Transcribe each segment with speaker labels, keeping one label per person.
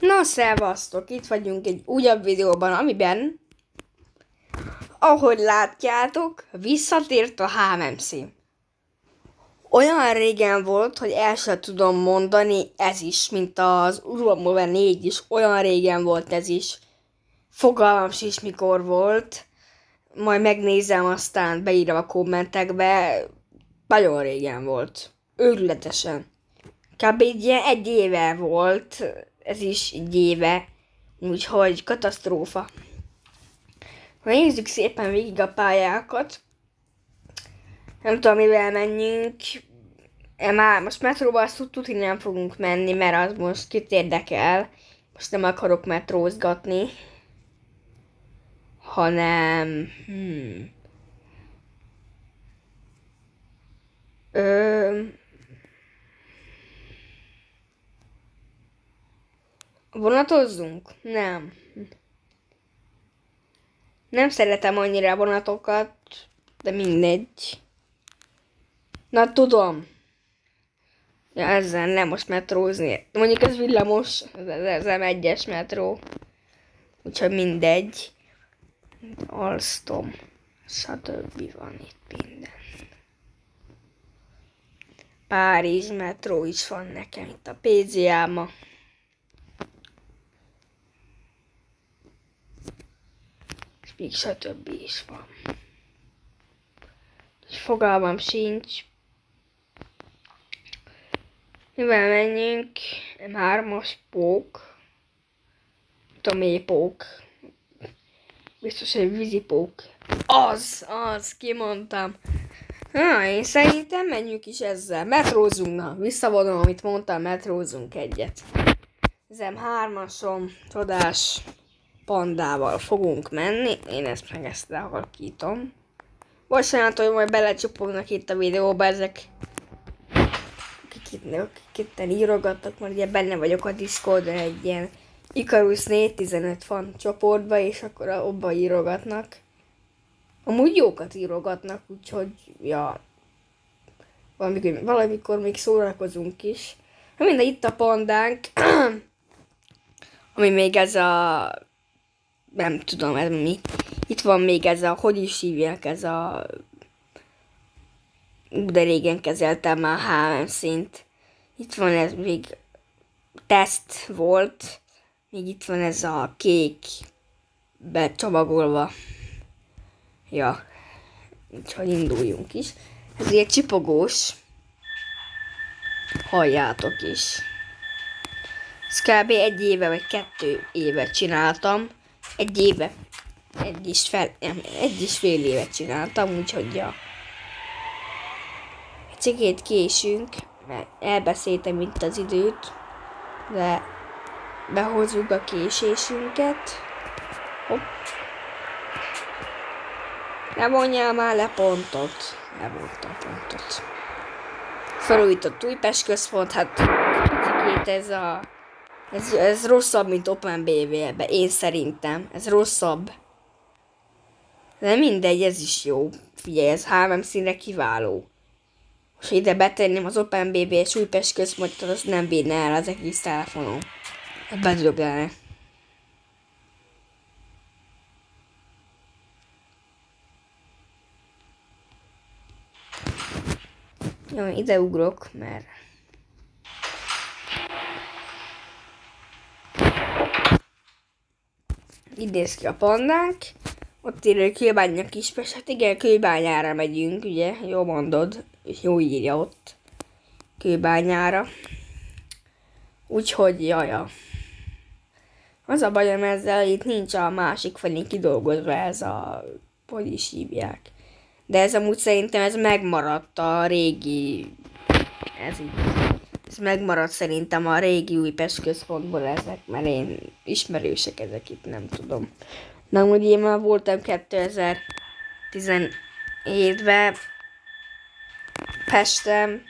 Speaker 1: Na, szevasztok! Itt vagyunk egy újabb videóban, amiben, ahogy látjátok, visszatért a HMMC. Olyan régen volt, hogy el sem tudom mondani, ez is, mint az Urban 4 is, olyan régen volt ez is. Fogalmam is mikor volt. Majd megnézem, aztán beírom a kommentekbe. Nagyon régen volt. Őrületesen. Kb. egy ilyen egy éve volt ez is egy éve, úgyhogy katasztrófa. Nézzük szépen végig a pályákat. Nem tudom, mivel menjünk. E, már most metróba azt tudni nem fogunk menni, mert az most kit érdekel. Most nem akarok metrózgatni. Hanem... Hmm. Ö, Vonatozzunk? Nem. Nem szeretem annyira vonatokat, de mindegy. Na tudom. Ja, ezzel nem most metrózni. Mondjuk ez villamos, ez, ez nem egyes metró. Úgyhogy mindegy. Alstom. Stb. van itt minden. Párizs metró is van nekem itt a PZA-ma. Még stb. is van. Fogalmam sincs. Mivel menjünk? Hármas pók. Tomé pók. Biztos, hogy vízipók. Az, az, kimondtam. Na, én szerintem menjünk is ezzel. Metrózunk, na, visszavonom, amit mondtam, metrózunk egyet. Ez M3-asom, csodás pandával fogunk menni. Én ezt meg ezt lehalkítom. Bocsánat, hogy majd belecsupognak itt a videóba ezek, akik itt, akik itt írogattak, mert ugye benne vagyok a Discordon egy ilyen Icarus 415 fan csoportba, és akkor abba írogatnak. Amúgy jókat írogatnak, úgyhogy, ja, valamikor, valamikor még szórakozunk is. Na mindegy, itt a pandánk, ami még ez a nem tudom, ez mi. Itt van még ez a, hogy is hívják, ez a... De régen kezeltem már HM szint. Itt van ez még teszt volt. Még itt van ez a kék becsomagolva. Ja. Úgyhogy induljunk is. Ez egy csipogós. Halljátok is. Ez kb. egy éve vagy kettő éve csináltam egy éve, egy is, fel, egy is fél évet csináltam, úgyhogy ja. Egy cigét késünk, mert elbeszéltem itt az időt, de behozzuk a késésünket. Hopp. Ne vonjál már le pontot. Levonta a pontot. Felújított Újpest központ, hát kicsikét ez a ez, ez rosszabb, mint Open BV-be, én szerintem. Ez rosszabb. De mindegy, ez is jó. Figyelj, ez HMM színre kiváló. És ide betenném az Open BB és Újpest központot, az nem bírna el az egész telefonom. Bedöglene. Jó, ide ugrok, mert idéz ki a pandánk. Ott írja kőbánya kispes. Hát igen, kőbányára megyünk, ugye? Jó mondod. Jó írja ott. Kőbányára. Úgyhogy, jaja. Az a bajom ezzel, itt nincs a másik felén kidolgozva ez a... Hogy is hívják. De ez amúgy szerintem ez megmaradt a régi... Ez így ez megmaradt szerintem a régi Újpest központból ezek, mert én ismerősek ezek itt, nem tudom. Na, hogy én már voltam 2017-ben Pestem,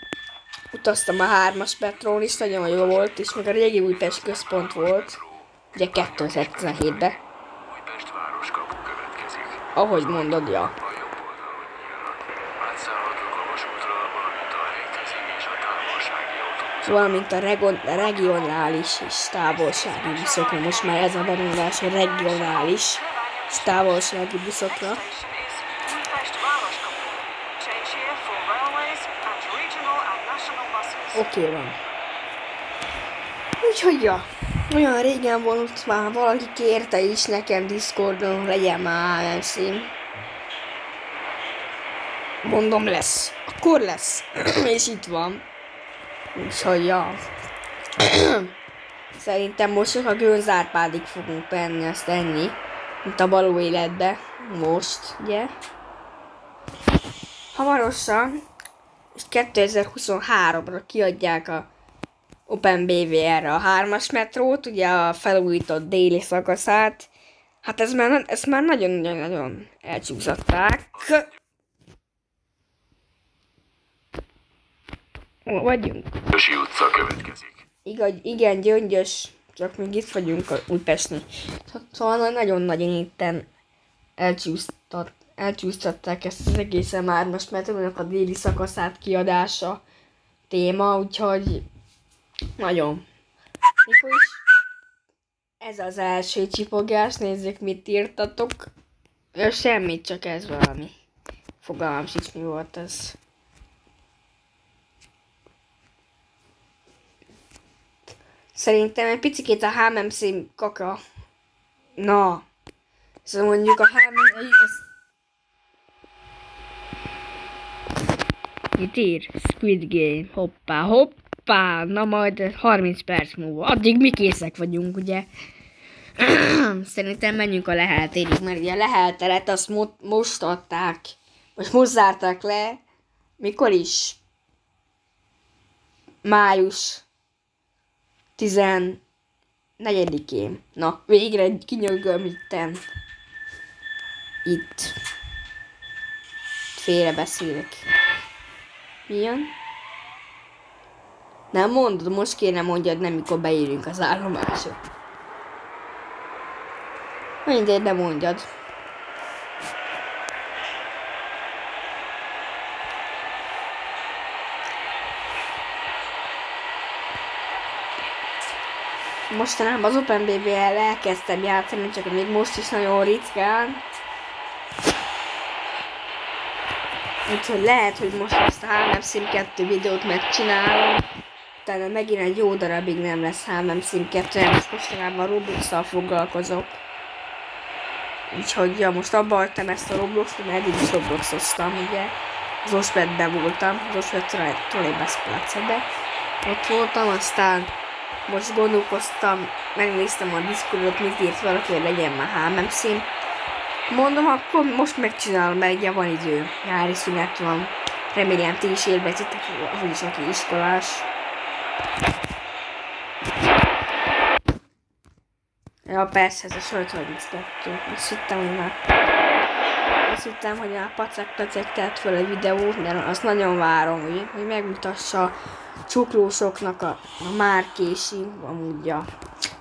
Speaker 1: utaztam a hármas metrón is, nagyon jó volt, és meg a régi Újpest központ volt, ugye 2017-ben. Ahogy mondod, ja. Valamint a, a regionális és távolsági buszokra. Most már ez a bemondás, hogy regionális és távolsági buszokra. Oké okay, van. Úgyhogy ja, olyan régen volt már valaki kérte is nekem Discordon, legyen már szín. Mondom lesz. Akkor lesz. És itt van. Úgyhogy ja. Szerintem most csak a gőzárpádig fogunk penni, azt enni. Mint a való életbe. Most, ugye? Hamarosan, és 2023-ra kiadják a OpenBVR-re a hármas metrót, ugye a felújított déli szakaszát. Hát ez már, ez már nagyon-nagyon elcsúszatták. Vagyunk?
Speaker 2: Gyöngyösi utca következik.
Speaker 1: Igen, igen, gyöngyös, csak még itt vagyunk a Újpestnél. Szóval nagyon-nagyon itten elcsúsztat, elcsúsztatták ezt az egészen már most, mert a déli szakaszát kiadása téma, úgyhogy nagyon. Mikor is ez az első csipogás, nézzük mit írtatok. Semmit, csak ez valami. Fogalmam sincs mi volt ez. Szerintem egy picit a HMMC kaka. Na. Szóval mondjuk a HMMC... Mit ír? Squid Game. Hoppá, hoppá. Na majd 30 perc múlva. Addig mi készek vagyunk, ugye? Szerintem menjünk a leheltérig, mert ugye a lehelteret azt mo- most adták. Most most zárták le. Mikor is? Május 14-én. Na, végre kinyögöm itten. Itt. Félre beszélek. Milyen? Nem mondod, most kéne mondjad nem, mikor beírünk az állomásra. Mindegy, de mondjad. Mostanában az OpenBBL elkezdtem játszani, csak még most is nagyon ritkán. Úgyhogy lehet, hogy most ezt a HM Sim 2 videót megcsinálom. Utána megint egy jó darabig nem lesz HM Sim 2, most mostanában roblox foglalkozok. Úgyhogy ja, most abba hagytam ezt a Roblox-t, mert eddig is Robloxoztam, ugye. Az Ospetben voltam, az Ospet Trollébász Ott voltam, aztán most gondolkoztam, megnéztem a Discordot, mit írt valaki, hogy legyen már HMM szín. Mondom, akkor most megcsinálom, mert ugye van idő. Nyári szünet van. Remélem ti is élvezitek, is aki iskolás. Ja, persze, ez a Sort 32. Azt hittem, hogy már... Azt hittem, hogy a pacek pacek tett fel a videót, de azt nagyon várom, hogy, hogy megmutassa csuklósoknak a, a márkési, amúgy a,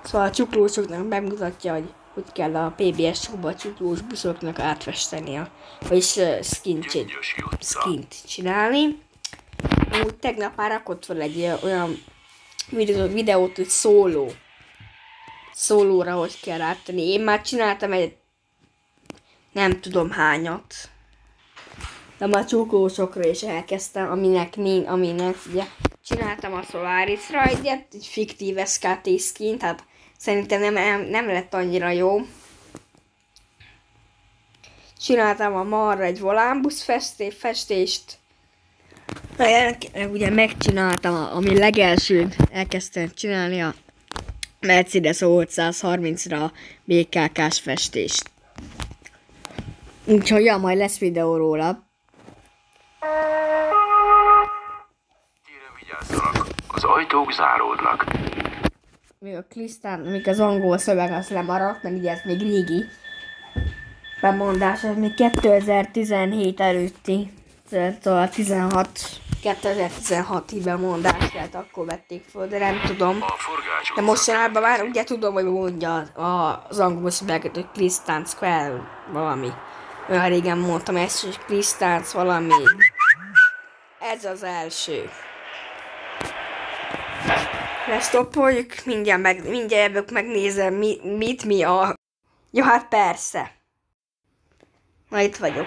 Speaker 1: szóval a csuklósoknak megmutatja, hogy hogy kell a PBS showba a csuklós buszoknak átfesteni, a, vagyis uh, skint, skint csinálni. Amúgy tegnap már rakott fel egy olyan videót, hogy szóló. Szólóra hogy kell áttenni. Én már csináltam egy nem tudom hányat. De már csuklósokra is elkezdtem, aminek, aminek ugye csináltam a Solarisra egyet, egy fiktív SKT skin, tehát szerintem nem, nem, nem lett annyira jó. Csináltam a marra egy volánbusz festé, festést. Ugye megcsináltam, ami legelső elkezdtem csinálni a Mercedes 830-ra BKK-s festést. Úgyhogy ja, majd lesz videó róla.
Speaker 2: Az ajtók záródnak.
Speaker 1: Még a Klisztán, még az angol szöveg az lemaradt, mert ugye ez még régi bemondás, ez még 2017 előtti, szóval 16, 2016-i bemondás lehet, akkor vették föl, de nem tudom. De mostanában már ugye tudom, hogy mondja az angol szöveget, hogy Klisztán Square valami. Olyan régen mondtam ezt, hogy Klisztánc valami. Ez az első. Lestoppoljuk, mindjárt, meg, mindjárt megnézem, mi, mit mi a... Jó, hát persze. Na itt vagyok.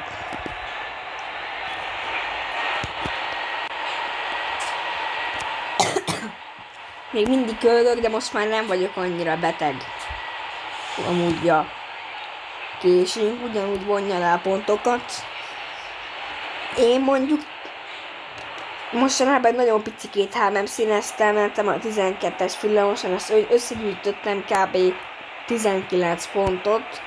Speaker 1: Még mindig köldök, de most már nem vagyok annyira beteg. Amúgy a késünk ugyanúgy vonja le a pontokat. Én mondjuk mostanában nagyon picikét HMM színeztem, mentem a 12-es villamoson, azt összegyűjtöttem kb. 19 pontot.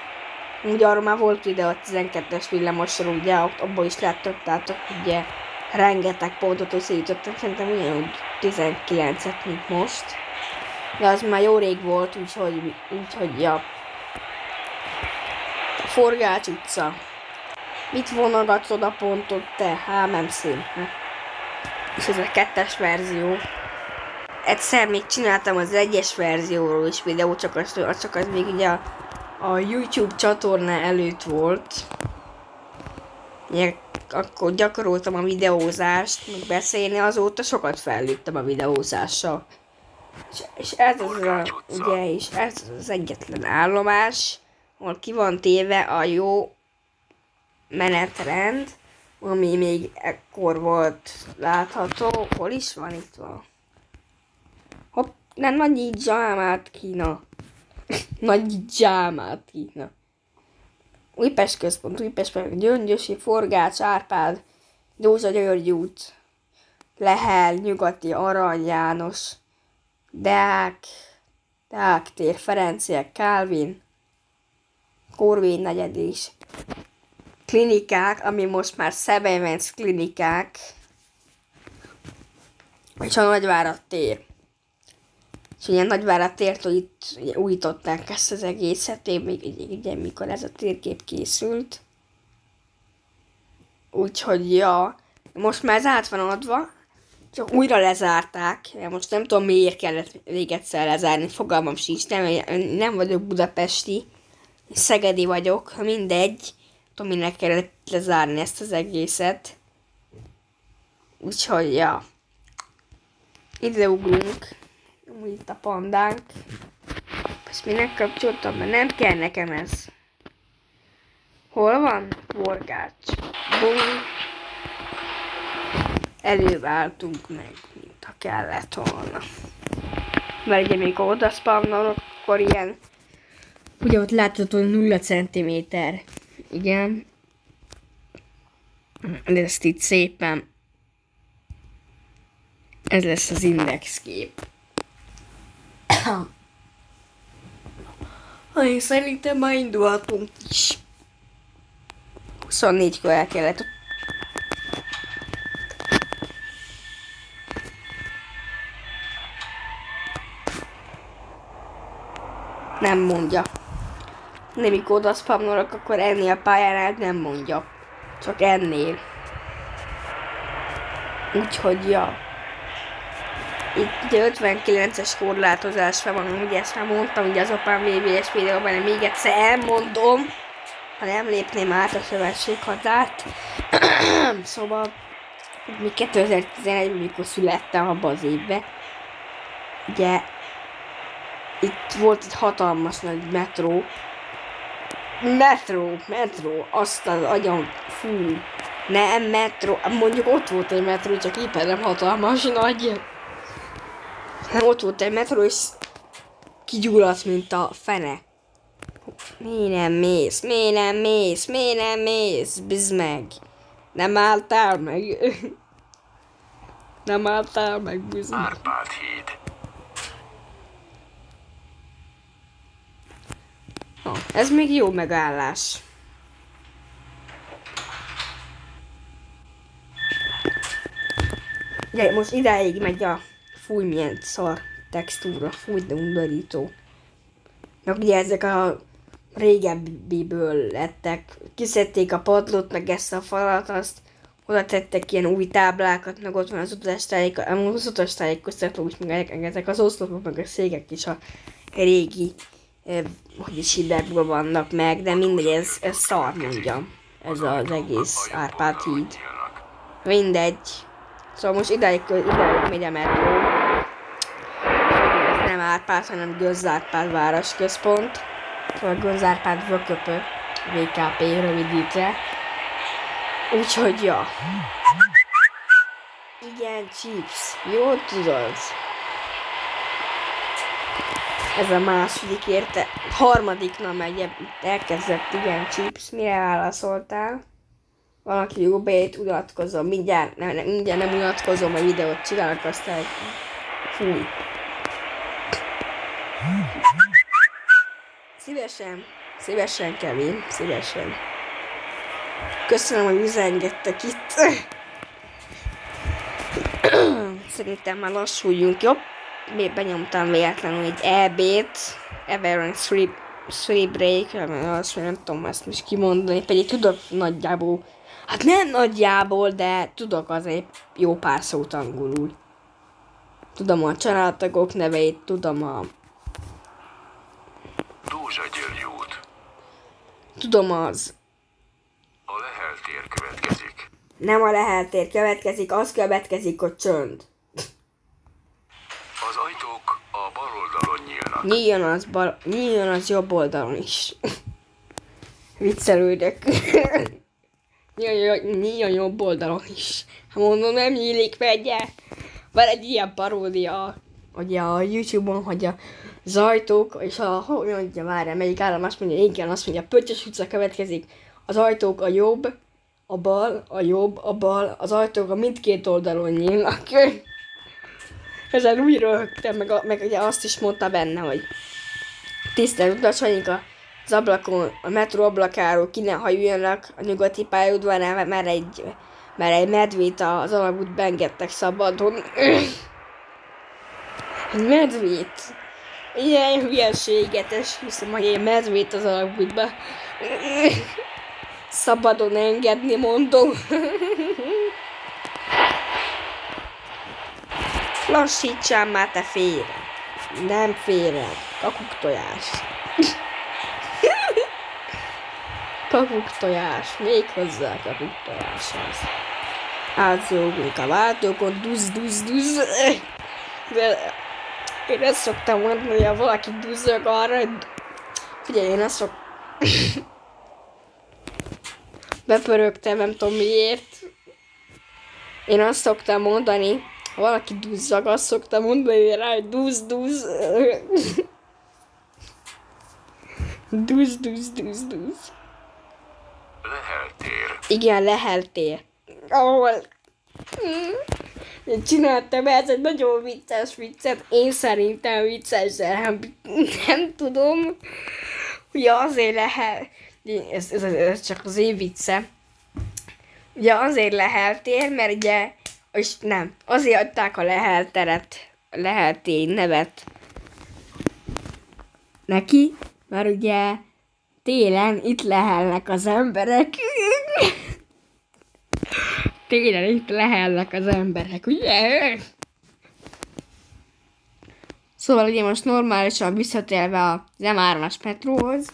Speaker 1: Ugye arra már volt ide a 12-es villamosról, ugye abból is láttattátok, ugye rengeteg pontot összegyűjtöttem, szerintem ugyanúgy 19-et, mint most. De az már jó rég volt, úgyhogy, úgyhogy ja. Forgács utca. Mit vonogatod a pontot te? HMM szín. És ez a kettes verzió. Egyszer még csináltam az egyes verzióról is videó, csak az, csak az még ugye a, a YouTube csatorna előtt volt. Ugye, akkor gyakoroltam a videózást, meg beszélni, azóta sokat fejlődtem a videózással. És, és ez az a, ugye, és ez az egyetlen állomás, ahol ki van téve a jó menetrend, ami még ekkor volt látható. Hol is van itt van? Hopp, nem nagy dzsámát Kína. nagy dzsámát Kína. Újpest központ, Újpest, Gyöngyösi, Forgács, Árpád, Dózsa György út, Lehel, Nyugati, Arany János, Deák, Deák tér, Ferenciek, Kálvin, Korvény negyedés, klinikák, ami most már Seventh klinikák, és a Nagyvárat tér. És ugye Nagyvárat tértől itt ugye, újították ezt az egészet, én még ugye, ugye, mikor ez a térkép készült. Úgyhogy ja, most már ez át van adva, csak újra lezárták, most nem tudom miért kellett még egyszer lezárni, fogalmam sincs, nem, nem vagyok budapesti, szegedi vagyok, mindegy, tudom minek kellett lezárni ezt az egészet. Úgyhogy, ja. Ide ugrunk. Itt a pandánk. Ezt minek kapcsoltam, mert nem kell nekem ez. Hol van? Forgács. Bum. Előváltunk meg, mint ha kellett volna. Mert ugye még oda spamnolok, akkor ilyen Ugye ott látható, hogy 0 cm. Igen. De ezt itt szépen. Ez lesz az indexkép. Én szerintem már indulhatunk is. 24-kor el kellett Nem mondja. Nem oda spamolok, akkor ennél a pályánál nem mondja. Csak ennél. Úgyhogy ja. Itt ugye 59-es korlátozás van, ugye ezt már mondtam, ugye az apám VBS videóban, de még egyszer elmondom, ha nem lépném át a szövetség határt. szóval, mi 2011 mikor születtem abban az évben, ugye itt volt egy hatalmas nagy metró, Metro, metro, azt az agyam, fú, nem metro, mondjuk ott volt egy metro, csak éppen nem hatalmas nagy. Ott volt egy metro, és kigyulladt, mint a fene. Mi nem mész, mi nem mész, mi nem mész, bizd meg. Nem álltál meg. nem álltál meg, bizd meg.
Speaker 2: Árpád híd.
Speaker 1: Ez még jó megállás. Ugye, most idáig megy a fúj milyen szar textúra, fúj de undorító. Meg ugye ezek a régebbiből lettek. Kiszedték a padlót, meg ezt a falat, azt oda tettek ilyen új táblákat, meg ott van az utastájékoztató, az utastájékoztató is, meg ezek az oszlopok, meg a szégek is a régi hogy is hidegból vannak meg, de mindegy, ez, ez szar mondjam. Ez az egész Árpád híd. Mindegy. Szóval most ideig, ideig megy a metró. Árpád, hanem Gönzárpád városközpont. Vagy Gönzárpád Vököpö, VKP rövidítve. Úgyhogy, ja. Igen, chips. Jól tudod. Ez a második érte. Harmadik na megy, elkezdett igen, chips. Mire válaszoltál? Valaki jó bejét, unatkozom. Mindjárt, nem, nem, mindjárt nem unatkozom, a videót csinálok, aztán fúj. Szívesen, szívesen, Kevin, szívesen. Köszönöm, hogy üzengettek itt. Szerintem már lassuljunk, jobb? Még benyomtam véletlenül egy EB-t, Everon 3 Break, azt nem tudom ezt most kimondani, pedig tudok nagyjából, hát nem nagyjából, de tudok azért jó pár szót angolul. Tudom a családtagok neveit, tudom a...
Speaker 2: Dózsa György út.
Speaker 1: Tudom az...
Speaker 2: A Lehel tér következik.
Speaker 1: Nem a leheltér következik, az következik a csönd.
Speaker 2: Ajtók a bal oldalon nyílnak.
Speaker 1: Nyíljon az, bal, nyíljon az jobb oldalon is. Viccelődök. nyíljon, nyíljon jobb oldalon is. Ha mondom, nem nyílik, vegye. Van egy ilyen paródia, ugye a Youtube-on, hogy a ajtók, és a, hogy mondja, várjál, melyik állam azt mondja, igen, azt mondja, Pöttyös utca következik, az ajtók a jobb, a bal, a jobb, a bal, az ajtók a mindkét oldalon nyílnak. Ezen úgy röhögtem, meg, a, meg ugye azt is mondta benne, hogy tisztelt utasaink az ablakon, a metró ablakáról ki ne hajuljanak a nyugati pályaudvarnál, mert egy, mert egy medvét az alagút beengedtek szabadon. Egy medvét? Ilyen hülyeséget, esküszöm, hogy egy medvét az alagútba. Szabadon engedni, mondom. Lassítsál már te félre. Nem félre. Kakuk tojás. kakuk tojás. Még hozzá kakuk tojáshoz. Átszógunk a váltókon. Duz, duz, duz. De én ezt szoktam mondani, hogy ha valaki duzzog arra, hogy... Figyelj, én ezt szok... Bepörögtem, nem tudom miért. Én azt szoktam mondani, ha valaki duzzag, azt szoktam mondani rá, hogy duzz, duzz. duzz, duzz, duzz, duzz.
Speaker 2: Lehel tér.
Speaker 1: Igen, leheltél. Ahol... Én csináltam ez egy nagyon vicces viccet. Én szerintem vicces, de nem, nem tudom. Ugye azért lehet... Ez, ez, ez csak az én vicce. Ugye azért leheltél, mert ugye és nem, azért adták a lehelteret, leheltény nevet neki, mert ugye télen itt lehelnek az emberek. télen itt lehelnek az emberek, ugye? Szóval ugye most normálisan visszatérve a M3-as metróhoz,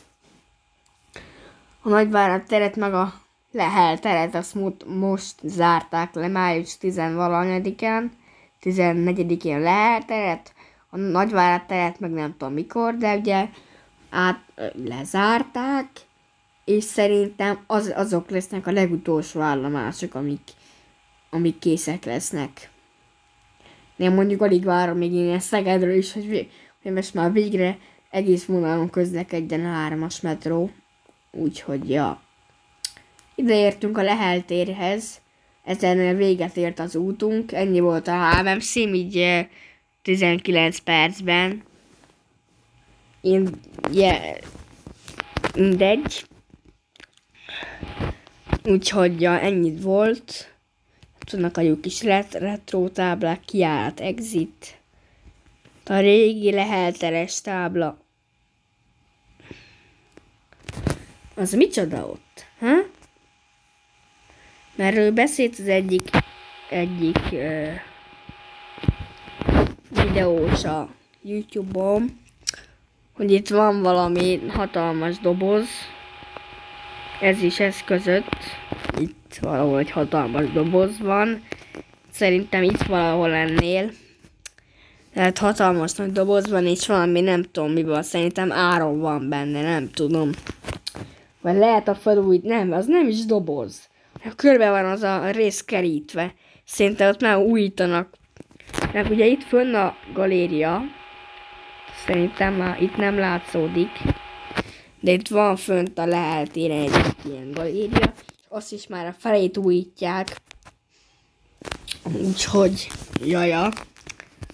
Speaker 1: a Nagyvárad teret meg a Lehel teret, azt most, zárták le május 10-valahanyadikán, 14-én Lehel teret, a Nagyvárad teret meg nem tudom mikor, de ugye át, lezárták, és szerintem az, azok lesznek a legutolsó állomások, amik, amik készek lesznek. Én mondjuk alig várom még én Szegedről is, hogy, hogy most már végre egész vonalon közlekedjen a hármas metró. Úgyhogy, ja. Ide értünk a Lehel térhez. Ezen véget ért az útunk. Ennyi volt a szím, így 19 percben. Én, yeah, mindegy. Úgyhogy ja, ennyit volt. Tudnak a jó kis ret retro táblák, kiállt, exit. A régi lehelteres tábla. Az micsoda ott? Ha? Mert ő beszélt az egyik egyik uh, videós a Youtube-on, hogy itt van valami hatalmas doboz. Ez is ez között. Itt valahol egy hatalmas doboz van. Szerintem itt valahol ennél. Tehát hatalmas nagy dobozban, és valami nem tudom mi van, szerintem áron van benne, nem tudom. Vagy lehet a felújít, nem, az nem is doboz. Körbe van az a rész kerítve. Szerintem ott már újítanak. Meg ugye itt fönn a galéria. Szerintem már itt nem látszódik. De itt van fönt a leheltére egy ilyen galéria. Azt is már a felét újítják. Úgyhogy, jaja.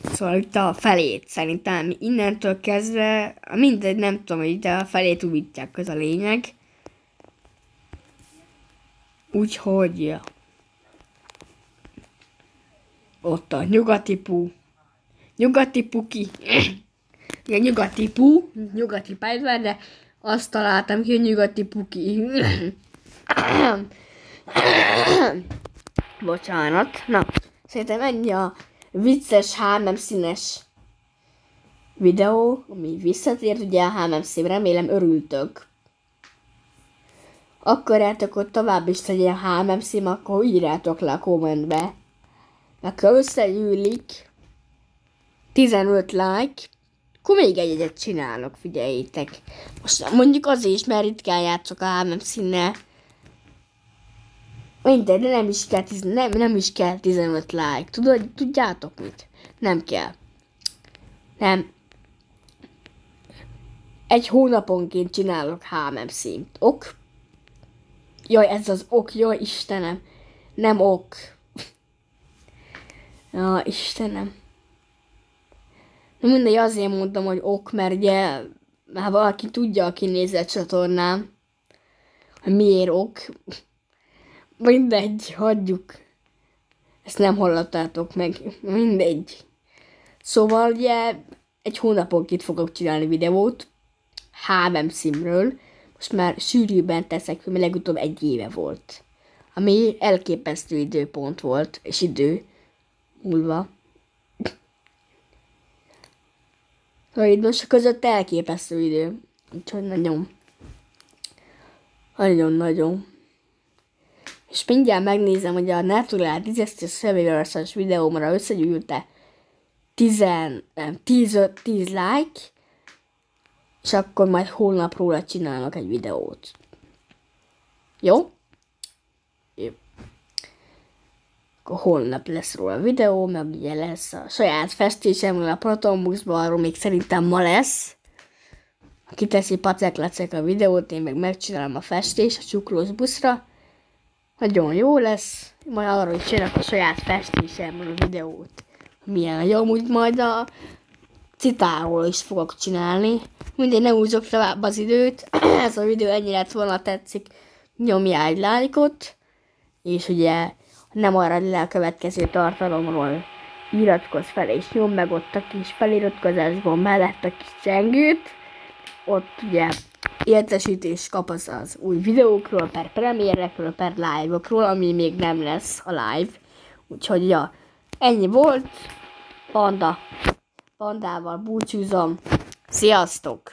Speaker 1: Szóval itt a felét szerintem innentől kezdve, mindegy, nem tudom, hogy de a felét újítják, ez a lényeg. Úgyhogy ott a nyugati pú. Nyugati puki. ja, nyugati pú, nyugati pályadvár, de azt találtam ki, hogy nyugati puki. Bocsánat. Na, szerintem ennyi a vicces HMM színes videó, ami visszatért ugye a HMM szín, remélem örültök. Akarjátok, hogy tovább is legyen HMM szím, akkor írjátok le a kommentbe. Ha összegyűlik 15 like, akkor még egy egyet csinálok, figyeljétek. Most mondjuk azért is, mert ritkán játszok a HMM színnel. Mindegy, de nem is kell, tiz, nem, nem is kell 15 like. Tudod, tudjátok mit? Nem kell. Nem. Egy hónaponként csinálok HMM színt. Ok? Jaj, ez az ok, jaj, Istenem. Nem ok. Ja, Istenem. Na mindegy, azért mondtam, hogy ok, mert ugye már valaki tudja, aki a csatornám, hogy miért ok. Mindegy, hagyjuk. Ezt nem hallottátok meg. Mindegy. Szóval ugye egy hónaponként fogok csinálni videót HM szimről. Most már sűrűben teszek, mert legutóbb egy éve volt. Ami elképesztő időpont volt, és idő múlva. Szóval most között elképesztő idő. Úgyhogy nagyon. Nagyon-nagyon. És mindjárt megnézem, hogy a Natural Disaster Survivors-os videómra összegyűlte 10, nem, 10, 10 like, és akkor majd holnap róla csinálok egy videót. Jó? Jó. Akkor holnap lesz róla videó, meg ugye lesz a saját festésemről a Protonbuxban, arról még szerintem ma lesz. Aki teszi pacek lecek a videót, én meg megcsinálom a festés a csuklós buszra. Nagyon jó lesz, majd arról is csinálok a saját festésemről a videót. Milyen jó, úgy majd a citáról is fogok csinálni. Mindegy, ne húzok tovább az időt. Ez a videó ennyire lett volna tetszik, nyomjál egy lájkot, és ugye nem maradj le a következő tartalomról, iratkozz fel, és nyom meg ott a kis feliratkozásban mellett a kis csengőt. Ott ugye értesítés kapsz az új videókról, per premierekről, per live-okról, ami még nem lesz a live. Úgyhogy ja, ennyi volt. Panda. Pandával búcsúzom. Sziasztok!